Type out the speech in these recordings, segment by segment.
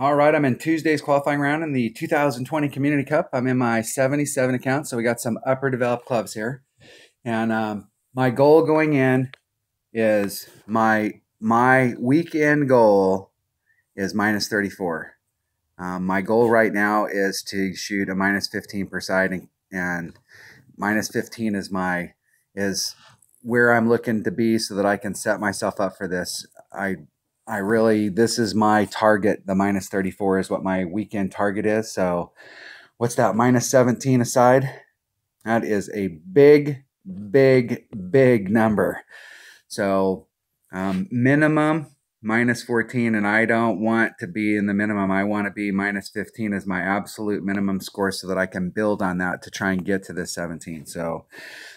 All right, I'm in Tuesday's qualifying round in the 2020 Community Cup. I'm in my 77 account, so we got some upper developed clubs here. And um, my goal going in is my my weekend goal is minus 34. Um, my goal right now is to shoot a minus 15 per side, and, and minus 15 is my is where I'm looking to be so that I can set myself up for this. I I really, this is my target. The minus 34 is what my weekend target is. So what's that? Minus 17 aside. That is a big, big, big number. So um, minimum minus 14 and I don't want to be in the minimum. I want to be minus 15 as my absolute minimum score so that I can build on that to try and get to this 17. So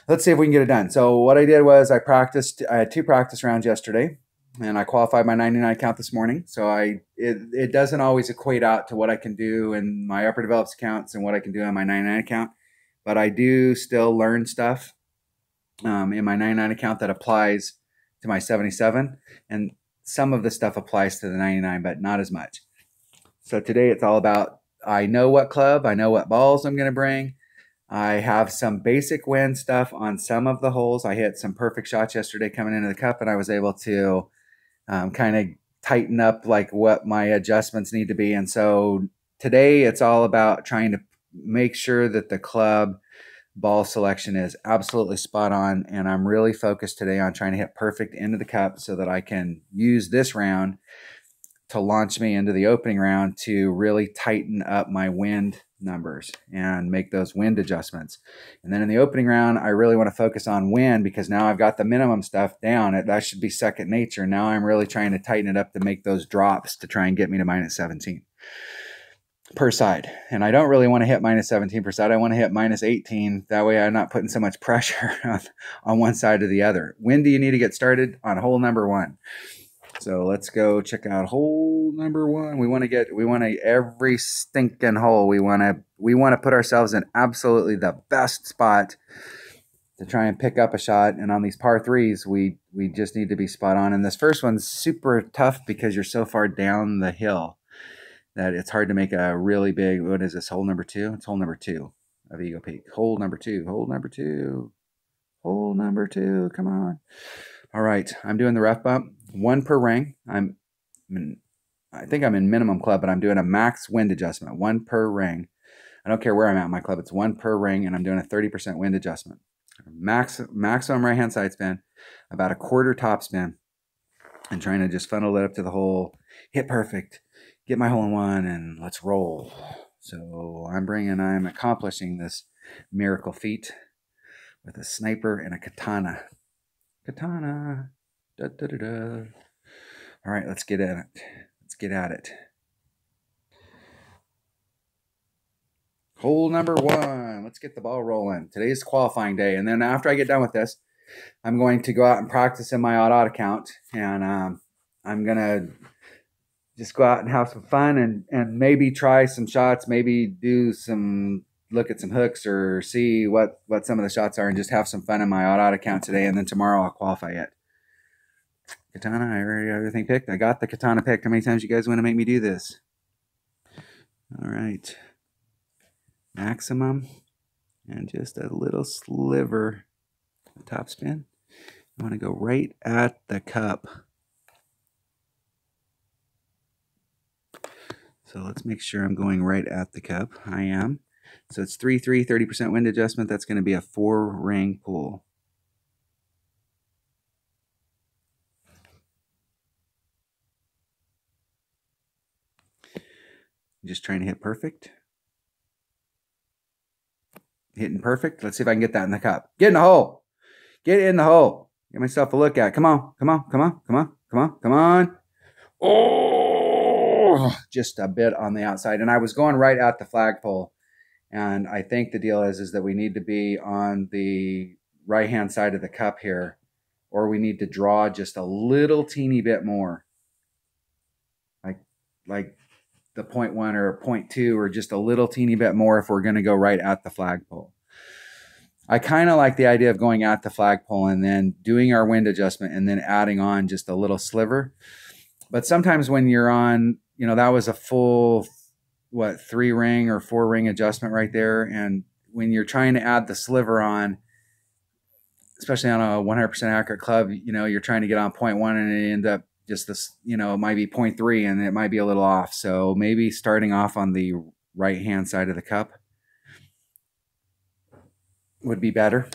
let's see if we can get it done. So what I did was I practiced, I had two practice rounds yesterday and I qualified my 99 account this morning. So I it, it doesn't always equate out to what I can do in my upper develops accounts and what I can do on my 99 account, but I do still learn stuff um, in my 99 account that applies to my 77, and some of the stuff applies to the 99, but not as much. So today it's all about I know what club, I know what balls I'm going to bring. I have some basic wind stuff on some of the holes. I hit some perfect shots yesterday coming into the cup, and I was able to um, kind of tighten up like what my adjustments need to be. And so today it's all about trying to make sure that the club ball selection is absolutely spot on. And I'm really focused today on trying to hit perfect into the cup so that I can use this round to launch me into the opening round to really tighten up my wind numbers and make those wind adjustments. And then in the opening round, I really want to focus on wind because now I've got the minimum stuff down. It, that should be second nature. Now I'm really trying to tighten it up to make those drops to try and get me to minus 17 per side. And I don't really want to hit minus 17 per side. I want to hit minus 18. That way I'm not putting so much pressure on, on one side or the other. When do you need to get started? On hole number one. So let's go check out hole number one. We want to get, we want to every stinking hole. We want to, we want to put ourselves in absolutely the best spot to try and pick up a shot. And on these par threes, we we just need to be spot on. And this first one's super tough because you're so far down the hill that it's hard to make a really big. What is this? Hole number two. It's hole number two of Eagle Peak. Hole number two. Hole number two. Hole number two. Come on. All right, I'm doing the rough bump, one per ring. I'm, in, I think I'm in minimum club, but I'm doing a max wind adjustment, one per ring. I don't care where I'm at in my club, it's one per ring, and I'm doing a 30% wind adjustment. Max, maximum right hand side spin, about a quarter top spin, and trying to just funnel it up to the hole, hit perfect, get my hole in one, and let's roll. So I'm bringing, I'm accomplishing this miracle feat with a sniper and a katana Katana. Da, da, da, da. All right, let's get at it. Let's get at it. Hole number one. Let's get the ball rolling. Today's qualifying day. And then after I get done with this, I'm going to go out and practice in my ought ought account. And um, I'm going to just go out and have some fun and, and maybe try some shots, maybe do some look at some hooks or see what what some of the shots are and just have some fun in my ought ought account today and then tomorrow I'll qualify it. Katana, I already have everything picked. I got the katana picked. How many times you guys want to make me do this? All right. Maximum and just a little sliver top spin. I want to go right at the cup. So let's make sure I'm going right at the cup. I am. So it's 3 3, 30% wind adjustment. That's going to be a four ring Just trying to hit perfect. Hitting perfect. Let's see if I can get that in the cup. Get in the hole. Get in the hole. Get myself a look at. Come on. Come on. Come on. Come on. Come on. Come on. Oh, just a bit on the outside. And I was going right at the flagpole and I think the deal is is that we need to be on the right hand side of the cup here, or we need to draw just a little teeny bit more. Like like the point one or point two or just a little teeny bit more if we're going to go right at the flagpole. I kind of like the idea of going at the flagpole and then doing our wind adjustment and then adding on just a little sliver. But sometimes when you're on you know, that was a full, what, three ring or four ring adjustment right there. And when you're trying to add the sliver on, especially on a 100% accurate club, you know, you're trying to get on point one and it end up just this, you know, it might be point three and it might be a little off. So maybe starting off on the right hand side of the cup would be better.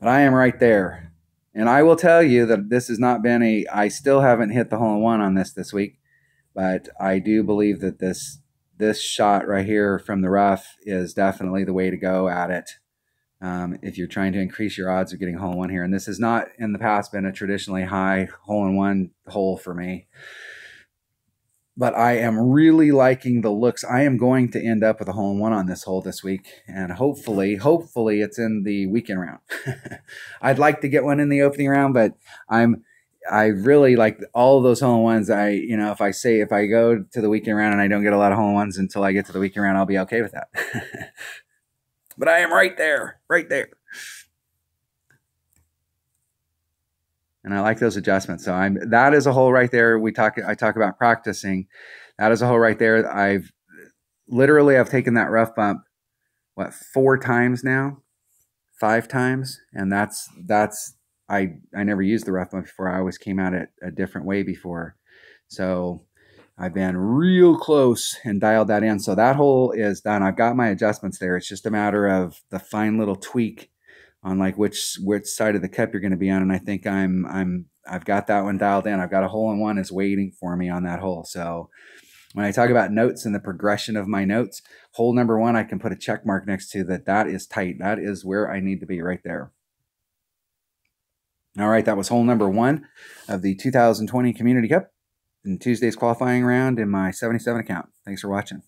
But I am right there. And I will tell you that this has not been a, I still haven't hit the hole in one on this this week, but I do believe that this, this shot right here from the rough is definitely the way to go at it um, if you're trying to increase your odds of getting hole in one here. And this has not in the past been a traditionally high hole in one hole for me. But I am really liking the looks. I am going to end up with a hole in one on this hole this week. And hopefully, hopefully it's in the weekend round. I'd like to get one in the opening round, but I'm I really like all of those hole in ones. I, you know, if I say if I go to the weekend round and I don't get a lot of hole in ones until I get to the weekend round, I'll be okay with that. but I am right there, right there. And I like those adjustments. So I'm that is a hole right there. We talk I talk about practicing. That is a hole right there. I've literally I've taken that rough bump what four times now? Five times. And that's that's I I never used the rough bump before. I always came out it a different way before. So I've been real close and dialed that in. So that hole is done. I've got my adjustments there. It's just a matter of the fine little tweak on like which which side of the cup you're going to be on. And I think I'm I'm I've got that one dialed in. I've got a hole in one is waiting for me on that hole. So when I talk about notes and the progression of my notes, hole number one, I can put a check mark next to that. That is tight. That is where I need to be right there. All right, that was hole number one of the 2020 Community Cup in Tuesday's qualifying round in my 77 account. Thanks for watching.